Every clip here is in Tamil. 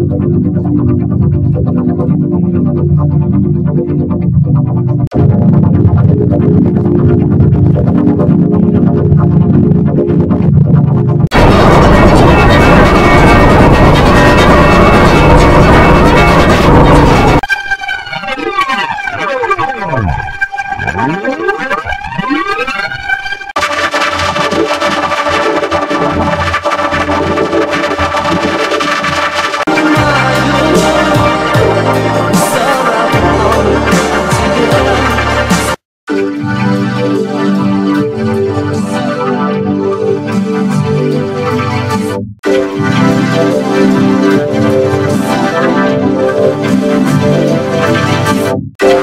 私たちは。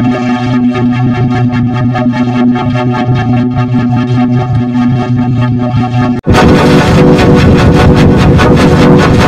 Thank you.